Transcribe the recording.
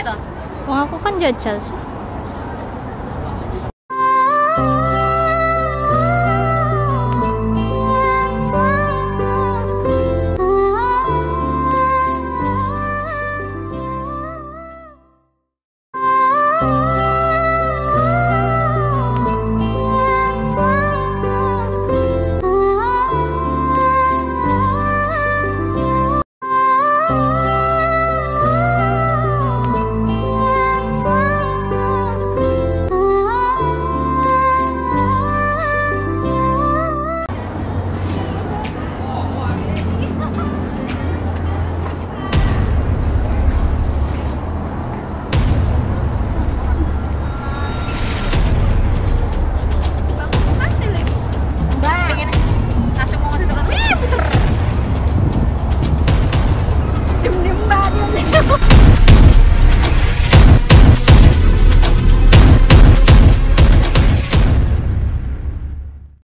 Iya ton aku kan jajal sih.